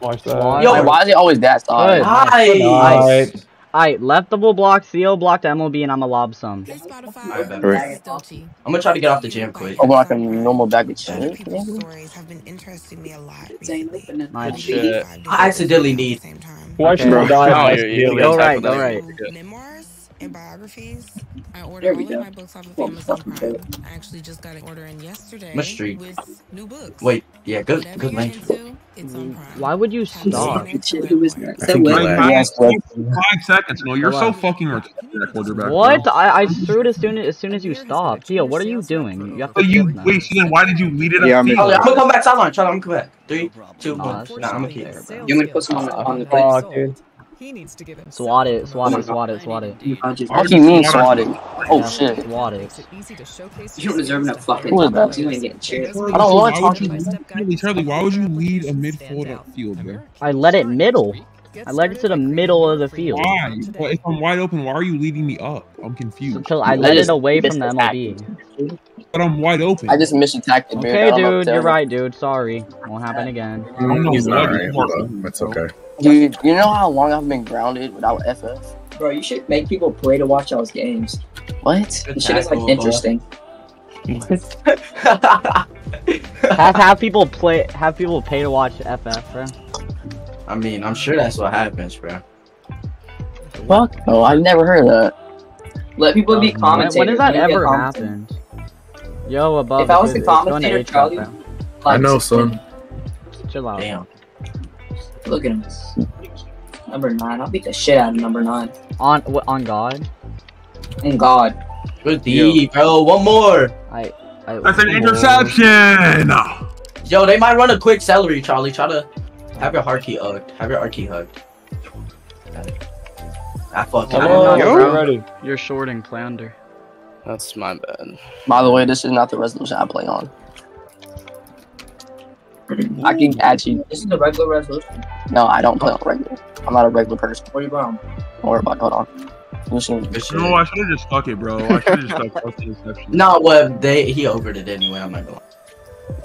Watch that. Yo, why is it always that side? Good. Nice. Alright. Alright, left double block, CO blocked MLB, and I'm a lob some. Hey Spotify, Alright, bet. this is Dolce. I'm gonna try to get off the jam quick. Like a normal bag of Other shit. stories have been interesting me a lot recently. looking at Nice the shit. I accidentally need- Why Okay. should I die? No, if I you're- steal you're it? Go type right, of go thing. right. Memoirs and biographies. I order There all we of go. my books off of Well, Amazon Prime. good. I actually just got an order in yesterday What street? with new books. Wait, yeah, good, Whatever good you're into, it's on mm. Prime. Why would you Tap the stop? Shit, who is more. that? Is I that think Will? you Like, lagged. Yes, but Five seconds. No, you're so fucking retarded quarterback. What? Bro. I, I threw it as soon as, as soon as you stopped. Theo, what are you doing? You have to But you wait. So then, why did you lead it up? Yeah, I'm field? I'm gonna come back sideline. Charlie, I'm gonna come back. Three, two, Nah, one. that's Nah, I'm gonna just keep. unfair. You want me to put some on the, on the plate? Fuck, dude. He needs to give him Swat it, swat Oh it, swat it, swat it. What do you mean swatted? Oh Yeah, shit. Swat it. you don't deserve enough fucking Who is that? You ain't getting cheered. I don't want Why would to you, Charlie, Charlie, why would you lead a midfield upfield, bro? I let it middle. I led it to the middle of the field. Why? Well, if I'm wide open, why are you leading me up? I'm confused. Until I I led it away from the the MLB. But I'm wide open. I just misattacked it, Okay, don't know what dude, you're right, dude. Sorry. Won't happen again. I'm not He's wide alright. open. That's okay. You. Dude, you know how long I've been grounded without FF? Bro, you should make people pray to watch y'all's games. What? This shit is like interesting. have have people play have people pay to watch FF, bro. I mean, I'm sure that's what happens, bro. Fuck oh, no, I've never heard of that. Let people be When, commentators. when has that Let me be a ever commentator. happened? Yo, above. If I was the it's commentator, Charlie, bro. I know, son. Chill out. Damn. Look at him. Number nine. I'll beat the shit out of number nine. On wh- on God. And God. Good D, bro. One more. I. I That's an interception. Yo, they might run a quick celery, Charlie. Try to have your heart key hugged. Have your heart key hugged. I fucked Come up. on, Yo. bro. Ready. You're shorting play under. That's my bad. By the way, this is not the resolution I play on. I can catch you. This is the regular resolution. No, I don't play on regular. I'm not a regular person. What are you from? Don't worry about it. Hold on. Listen, Good. No, I should have just stuck it, bro. I should have just stuck both the interceptions. No, well, they he overed it anyway. I'm not gonna.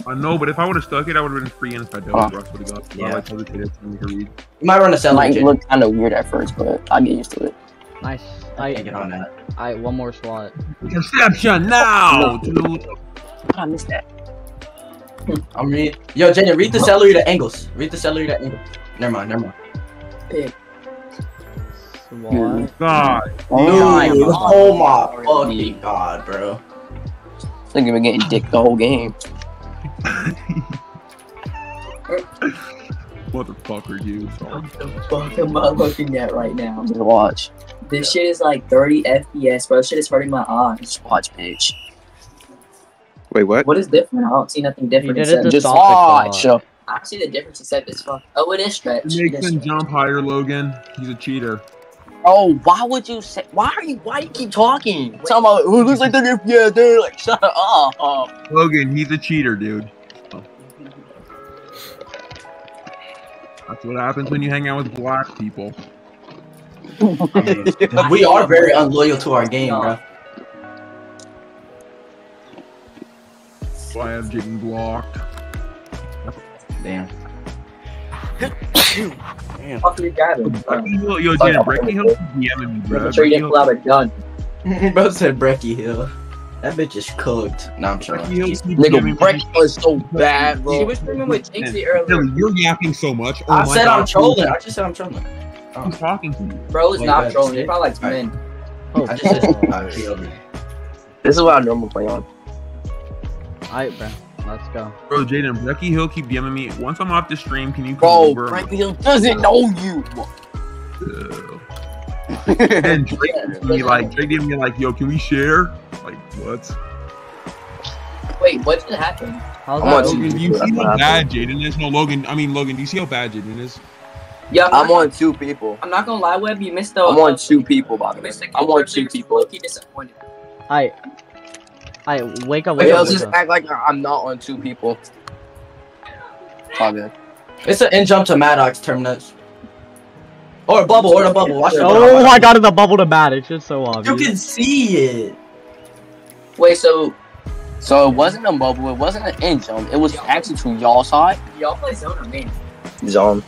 I know, but if I would have stuck it, I would have been free and if I don't, Russ would have got. Yeah. Yeah. I like hesitated to make read. You might run a it celery. might Jay. look kind of weird at first, but I get used to it. Nice. I I. get on that. I. One more slot. Interception now, dude. I missed that. I'm read. Yo, Jenny, read the celery to angles. Read the celery to angles. Never mind. Never mind. Swat. God. Dude, oh my fucking god, bro. Think of getting dick the whole game. Motherfucker, you. Sorry. What the fuck am I looking at right now? Just watch. This shit is like 30 FPS, bro. This shit is hurting my eyes. Just watch, bitch. Wait, what? What is different? I don't see nothing different. did it except- Just stop the watch. clock. I don't see the difference except it's fuck. Oh, it is stretch. It It makes him jump higher, Logan. He's a cheater. Oh, why would you say? Why are you? Why do you keep talking? Talking about oh, it looks like they're yeah, they're like shut up. Logan, he's a cheater, dude. That's what happens when you hang out with black people. we are very unloyal to our game, bro. So I'm getting blocked. Damn. Damn. Fuck you got him. Brecky Hill, yo, Jaden, Brecky Hill DMing me, bro. Making sure you didn't pull out a gun. bro said Brecky Hill. That bitch is cooked. Nah, I'm Brecky trying. Hill keeps Nigga, DMing me. Brecky is so bad, She was streaming with Jinxie earlier. Billy, you're yapping so much. Oh I my said God, I'm trolling. I just said I'm trolling. I'm talking to you. Bro is oh Wait, not trolling. He shit. probably likes men. Oh, I just said I killed her. This is what I normally play on. Alright, bro. Let's go. Bro, Jaden, Brecky Hill keep DMing me. Once I'm off the stream, can you come Bro, over? Brecky Hill doesn't know you. Uh, and Drake DM'd me like Drake DM'd me like, yo, can we share? Like what? Wait, what just happened? How's I'm that? on Logan, do you see how bad Jaden is? No, Logan. I mean, Logan. Do you see how bad Jaden is? Yeah, I'm on two people. I'm not gonna lie, Web. You missed the. I'm on two people, by the way. I'm on two people. Low-key disappointed. Alright. Alright, wake up, Wait, wake I'll up. just Wake up. act like I'm not on two people. All good. It's an in jump to Maddox terminus. Or a bubble, or the bubble. Watch the Oh, bubble. I got in the bubble to Maddox. It's just so obvious. You can see it. Wait, so So it wasn't a bubble. It wasn't an in jump. It was actually to y'all side. y'all play zone or main? Zone.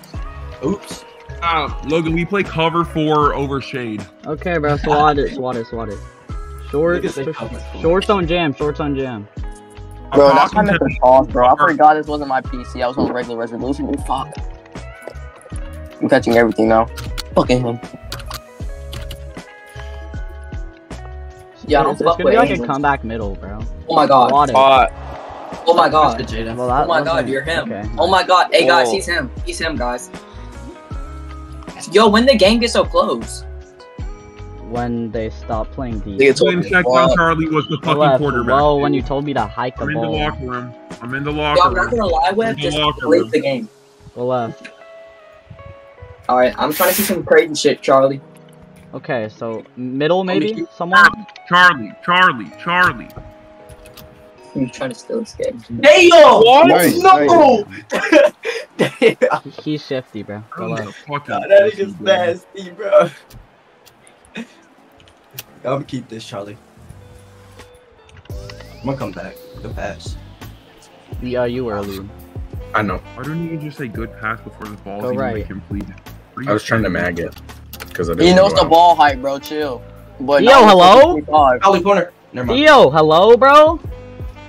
Oops. Uh, Logan, we play cover four over shade. Okay, bro. Swat it, swat it, swat it. Short, Niggas say sh- cover four. shorts on jam, shorts on jam. I'm Bro, that's why I talking missed to the pause, bro. I forgot this wasn't my PC. I was on regular resolution. And fuck. I'm catching everything now. Fucking him. Yeah, I don't It's fuck gonna with be like a England. comeback middle, bro. Oh my god. Swat it. Oh my god. Jada. Oh well, that Oh my god, you're him. Okay. Oh my god. Hey guys, Whoa. he's him. He's him, guys. Yo, when the game gets so close. When they stop playing Nigga deep. told When me, check Charlie was the fucking left quarterback. low when you told me to hike the ball. I'm in the locker room. I'm in the Yo, locker I'm not gonna lie, Web. In the Just locker leave room. the game. Go left. Alright, I'm trying to see some crazy shit, Charlie. Okay, so middle maybe? Someone? Ah, Charlie, Charlie, Charlie. He's trying to steal this game. Mm-hmm. Hey yo! What? Nice, No! Damn. He's shifty, bro. Go What the left. fuck Nah, is that this, nigga's bro? nasty, bro. I'm gonna keep this, Charlie. I'm gonna come back. Good pass. Yeah, you early. I know. Why don't you just say good pass before the ball's Go even right. like, completed? I was trying to mag it because I He didn't knows know the ball height, bro. Chill. But Yo, hello? 55. Charlie corner. Never mind. Theo, hello, bro?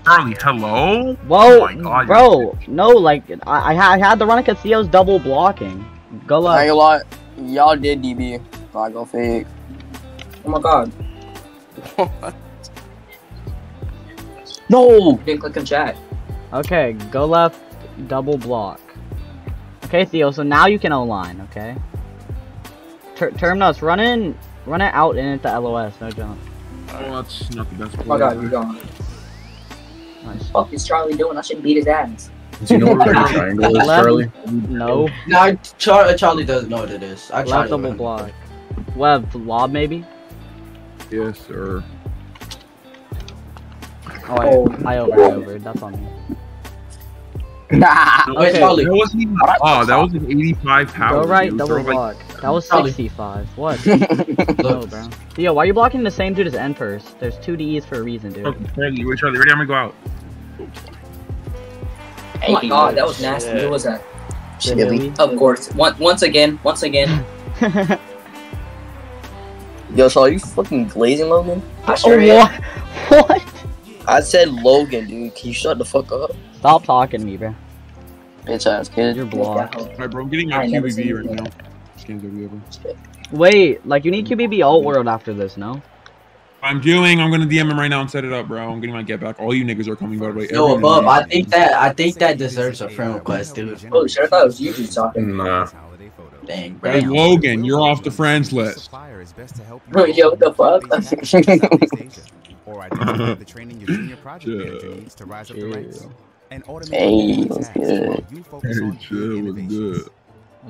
Charlie, hello? Whoa, Oh God, bro. No, like, I, I, had, I the run at Casillo's double blocking. Go I ain't left. gonna. Y'all did DB. So I go fake. Oh my god. No! Didn't click on chat. Okay, go left, double block. Okay, Theo, so now you can O-line, okay? Ter term nuts, run in, run it out and into LOS, no jump. Oh, that's not the best Oh play. my god, you're gone. Nice. fuck is Charlie doing? I should beat his ass. Do you know what pretty triangle is, Charlie? No, Nah, Char- Charlie doesn't know what it is. I tried left it double block. Web, lob maybe? Yes, sir. Oh, I, I over, I over, that's on me. Nah. Okay. That wasn't even. Oh, that was an 85 power. Go right, double Throw, like, block. That was 65. What? no, bro. Yo, why are you blocking the same dude as N first? There's two Ds for a reason, dude. Okay, Charlie, wait, Charlie, ready? I'm gonna go out. Oh my god, that was nasty. Who was that? Chili. Of course. Once, once again, once again. Yo, so are you fucking glazing, Logan? I sure oh, am. what? What? I said Logan, dude. Can you shut the fuck up? Stop talking to me, bro. Bitch ass kid. You're blocked. Alright, bro, I'm getting I my ain't never seen QBB right you. now. This game's gonna be over. Wait, like you need QBB alt world after this, no? I'm doing. I'm gonna DM him right now and set it up, bro. I'm getting my get back. All you niggas are coming, by the way. Yo, above. I think that I think that deserves a friend request, dude. Holy oh, shit, I thought it was you two talking. Nah. Dang, bro. Hey, Logan, you're off the friends list. Yo, the fuck? or identify the training your junior project manager needs to rise up the ranks. And automate Hey, what's good? you focus Hey, on chill, what's good?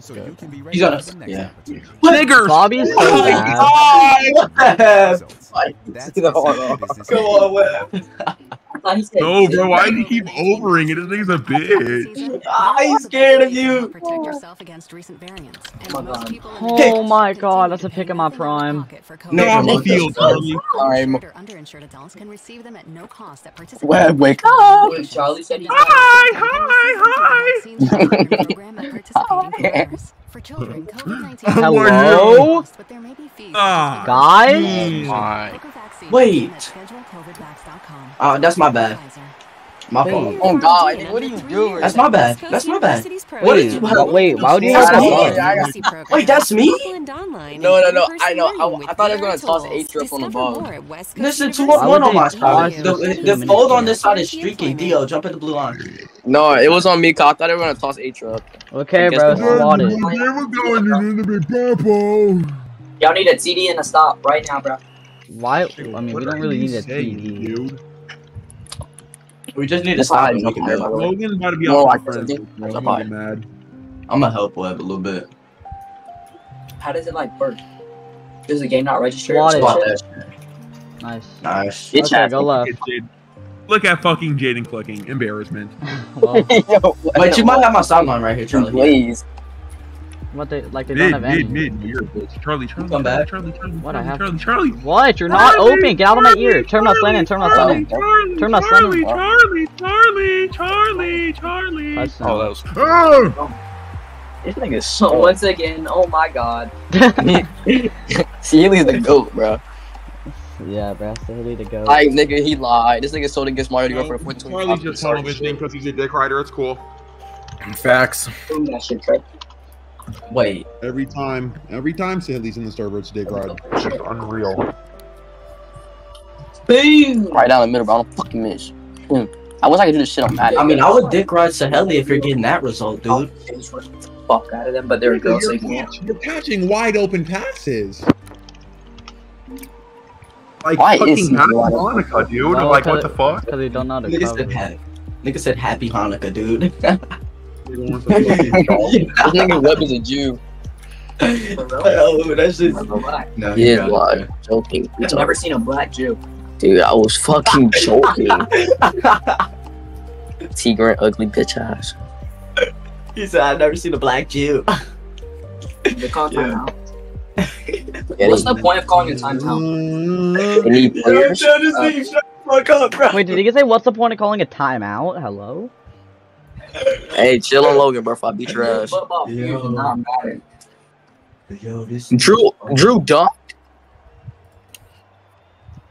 So you can be ready He's gonna- for the next yeah. Niggers! Bobby's oh so Oh my. God, what the heck? Come as on, simple as this Come is. on, Web. Thought he said No, bro, why do you keep overing it? This nigga's a bitch. He's scared of you. Protect yourself against recent variants. Oh my God. Oh my god, that's a pick in my prime. pocket for Get COVID. off field, Charlie. I'm. Underinsured adults can receive them at no cost at participating Well, wake up. Charlie said he Hi, hi, hi. For children, COVID-19 Hello? but there may be fees. Ah. Guys? My. Wait. Oh, that's my bad. My fault. Oh God, what are you doing? That's my bad. That's my bad. What did you? Wait, wait, why would you have me. that? Wait, that's me? No, no, no. I know. I, I thought I was gonna toss a trip on the ball. Listen, two up Why one on my side. The, us the fold on this side is streaky. Dio, jump in the blue line. No, it was on me. 'cause I thought they were gonna toss a truck. Okay, bro, the- swatted. We're going in the big purple. Y'all need a TD and a stop right now, bro. Why? I mean, we don't really need a saying, TD. dude. We just need to That's stop how I and make it that. better. Logan about to be No, off I my friends. think- bro. that's I'm fine. mad. I'm gonna help Web a little bit. How does it like work? Does the game not register? Swat. Spot that. Nice. Nice. Bitch Okay, go left. Look at Jade- Look at fucking Jaden clicking. Embarrassment. Well, Yo, Wait, you might have my sideline right here, Charlie. Please. What they like? They don't Mid, any. mid, mid. You're a bitch. Charlie, Charlie, Come Charlie, back. Charlie, Charlie, What, I Charlie, have- Charlie, Charlie. What? You're not Charlie, open. Get out of my ear. Charlie, Terminal Charlie, slanting. Terminal Charlie, slanting. Charlie, Terminal Charlie, slanting. Charlie, Charlie, Charlie, Charlie. Touchdown. Oh, that was. Oh! This nigga is So so. once again, oh my god. Sealy's the goat, bro. yeah, bro. That's the hilly to. Like nigga, he lied. This nigga sold against Mario to go for a point twenty. Charlie's just television because he's a dick rider. It's cool. Facts. That shit, Trey. Wait. Every time, every time Sally's in the server, it's dick ride. It's just unreal. Boom! Right down the middle, bro. I don't fucking miss. Hmm. I wish I could do this shit on Madden. I mean, I would dick ride Saheli if you're getting that result, dude. Fuck out of them, but there we go. So You're, catch- you're catching wide open passes. Like Why is fucking he Happy wide open? Hanukkah, dude. No, like, what the fuck? Because they don't know how to Nigga said, cover. ha- nigga said happy Hanukkah, dude. Nigga Web is a Jew. oh, that's just. No, He it, lying. Joking. I've never seen a black Jew. Dude, I was fucking joking. T Grant, ugly bitch ass. He said, I've never seen a black Jew. Call Yeah. Yeah, What's the point of calling a timeout? they need Yo, players. shut the fuck up, bro. Wait, did he say what's the point of calling a timeout? Hello? Hey, chill on Logan, bro. If I beat your ass. Football Yo. not matter. Yo, this. Drew, Drew dunked.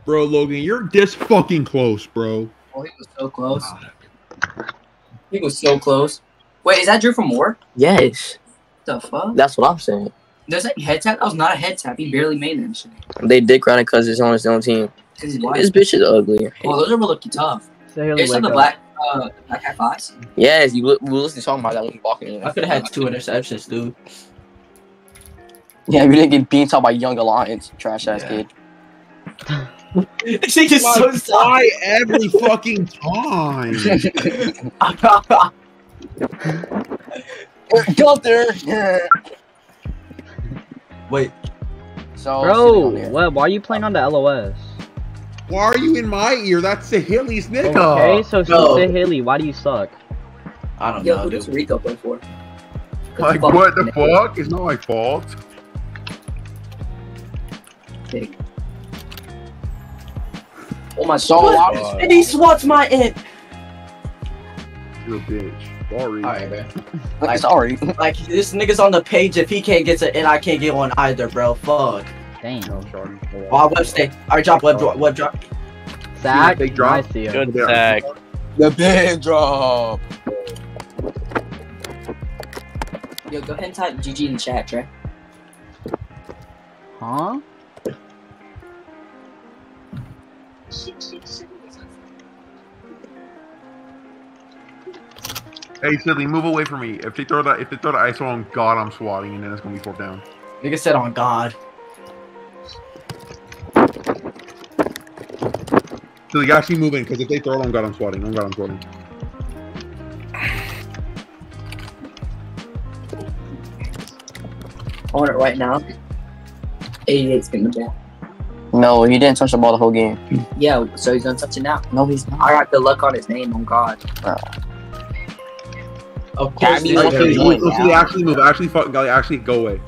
Bro, Logan, you're this fucking close, bro. Oh, he was so close. He was so close. Wait, is that Drew from War? Yes, The fuck? that's what I'm saying. There's that head tap? That was not a head tap. He barely made that shit. They dick riding because it's on his own team. Cause he's white. This bitch is ugly. Oh, those are looking tough. Say hello, There's some the uh, black, uh, black hat fives. Yes, you we were listening to talking about that when you walking in. I could have had two interceptions, dude. Yeah, we didn't get beat out by Young Alliance, trash ass kid. This just so Why every fucking time? Go there. Wait, So, Bro, sitting what? Why are you playing on the LOS? Why are you in my ear? That's Sahili's nigga. Okay, so No. say Haley, why do you suck? I don't Yo, know, who does dude. Rico play for? Like, what the fuck? It's not my fault. Big. Oh my So, god. obviously, And he swats my end. You're a bitch. Sorry. Alright, man. like, sorry. Like, this nigga's on the page. If he can't get to it, I can't get one either, bro. Fuck. Damn. No, Charlie. Oh, oh web stay. Alright, drop, web, drop, web, drop. Zach, big drop? nice to you. Good There. tag. The big drop. Yo, go ahead and type GG in the chat, Trey. Huh? Hey, Silly, move away from me. If they throw that, if they throw the ISO on God, I'm swatting, and then it's gonna be fourth down. Nigga said on God. Silly, actually move in, because if they throw it on God, I'm swatting. On God, I'm swatting. On it right now. 88's getting the ball. No, he didn't touch the ball the whole game. Yeah, so he's gonna touch it now. No, he's not. I got good luck on his name. Oh God. Of course, Gabby this wants nigga- to join Let's see, now. actually move. Actually, fuck, actually go away.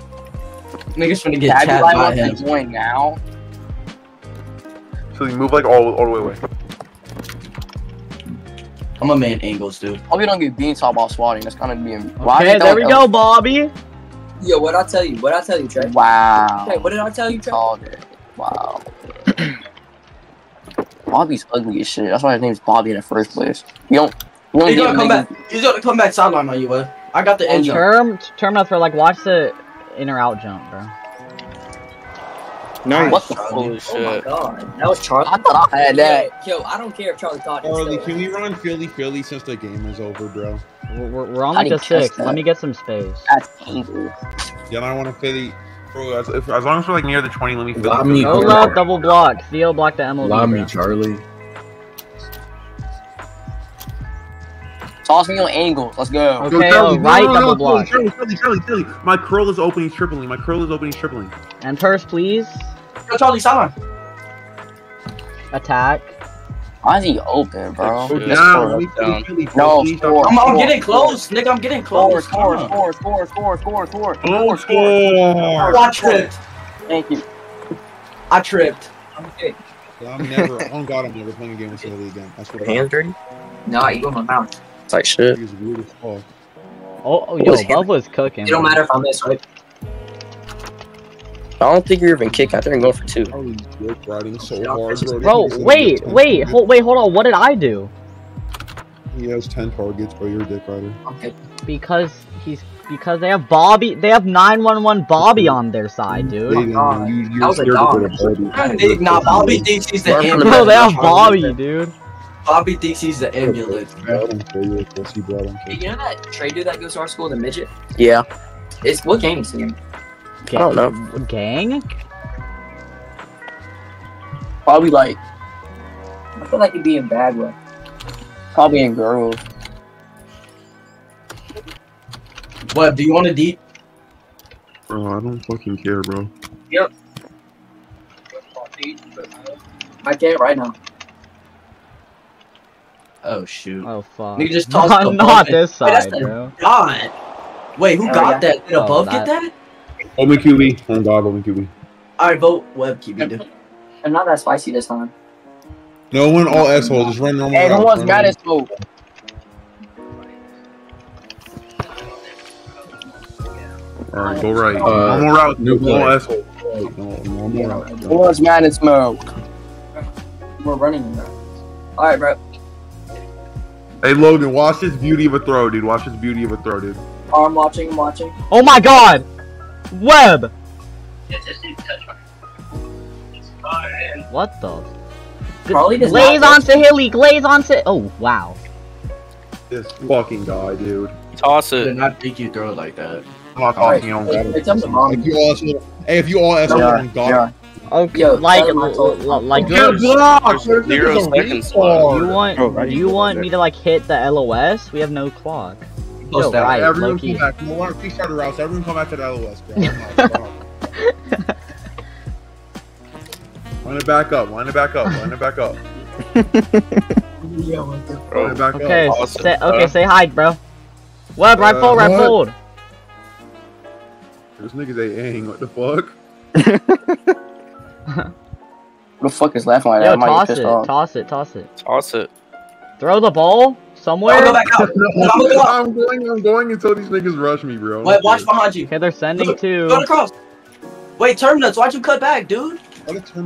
niggas trying to get Gabby chat Light by wants him. to join now. So you move like all, all the way away. I'm a man angles, dude. Hope you don't get bean top while swatting. That's kind of be. Why Okay, is there we that- go, Bobby. Yo, what I tell you? What I tell you, Trey? Wow. Hey, what did I tell you, Trey? Called it. Wow. Bobby's ugly as shit. That's why his name's Bobby in the first place. You don't. You don't He's gonna come back. He's gonna come back sideline on you, bud. I got the engine. Term, term nuts for like watch the in or out jump, bro. Nice. What the Holy Oh my. God, that was Charlie. I thought I had that. Yo, I don't care if Charlie caught it. Charlie, can we run Philly Philly since the game is over, bro? We're, we're, we're on How like do a six. that? Let me get some space. That's evil. Yeah, I want to Philly. Bro, as, if, as long as we're like near the 20, let me Philly. me, Go Go left, left. double block. Theo block the MLB. Allow bro. me, Charlie. Toss me on angles. Let's go. Okay, oh, right double block. Charlie, Charlie, Charlie, Charlie. My curl is opening he's tripling. My curl is opening he's tripling. And purse, please. Yo, Charlie, sideline. Attack. Why is he open, bro? Shit. That's Now, four. let me down. Philly, Philly, No, four. I'm, I'm Four. getting close, nigga. I'm getting close. score, Come on. score, score, score, score, score, Oh, score, score. Oh, I tripped. Thank you. I tripped. Okay. I'm never, on God, I'm never playing a game with Philly again. I swear. to Hands dirty? No, you go my mouth. It's like shit. He's weird as fuck. Oh, oh yo, was? Bub was cooking. It don't matter if I miss, right? I don't think you're even kicking. I think I'm going for two. Charlie dick riding so hard, bro. Bro, wait, wait, hold, wait, hold on. What did I do? He has 10 targets, bro. You're a dick rider. Okay. Because he's because they have Bobby. They have 911 Bobby on their side, dude. They- oh God. you- you're That was a dog. go Bobby. Nah, Bobby thinks he's the Learn from the ambulance. Bro, they have. Bobby, dude. Bobby thinks he's the ambulance, bro. You're a pussy, bro. I don't Hey, you know that Trey dude that goes to our school, the midget? Yeah. It's what game is he in? Ga- don't know. Gang? Probably like, I feel like he'd be in Bagwell. probably in Grove. What? Do you want to deep? Bro, I don't fucking care, bro. Yep. I can't right now. Oh shoot. Oh fuck. Nigga just tossed not, the not ball. this Wait, that's side, the- bro. God. Wait, who Oh, got yeah. that? Did Oh, above that- get that? Open QB. Oh God, open QB. All right, vote web QB. Dude. I'm not that spicy this time. No one all assholes. Just run normal. Hey, who routes, wants got his move? All right, go right. Uh, One more route. new All play. assholes. No, no more routes. Who wants Madness mode? We're running now. Alright, bro. Hey Logan, watch this beauty of a throw, dude. Watch this beauty of a throw, dude. I'm watching, I'm watching. Oh my god! Web! What the? Probably does Glaze not- onto Hilly, glaze onto. Oh wow. This fucking guy, dude. Toss Did it. not think you throw it like that. I'm not talking on God. It's up to mom. If you all asshole, hey, if you all asshole, Yeah, on God, yeah. Okay, Yo, like, tell him I told- l- l- like, Get you! Zero This nigga's a seconds you want, Oh, right. you want me to like hit the LOS? We have no clock. Post Yo, that. right, everyone low-key. come back. More three starter routes. Everyone come back to the LOS, bro. I'm not- Line it back up. Line it back up. Line it back up. Line it back Okay, up. Awesome. say, okay, Uh, say hi, bro. Web, right Uh, fold, right what? fold. This nigga's a ang. What the fuck? Who the fuck is laughing like that? Yo, I toss it, off. toss it, toss it. Toss it. Throw the ball I'll somewhere. go back out. I'll go out. I'm going. I'm going until these niggas rush me, bro. Wait, watch behind you. Okay, they're sending Go to. across. Wait, turn nuts. Why'd you cut back, dude? Why did turn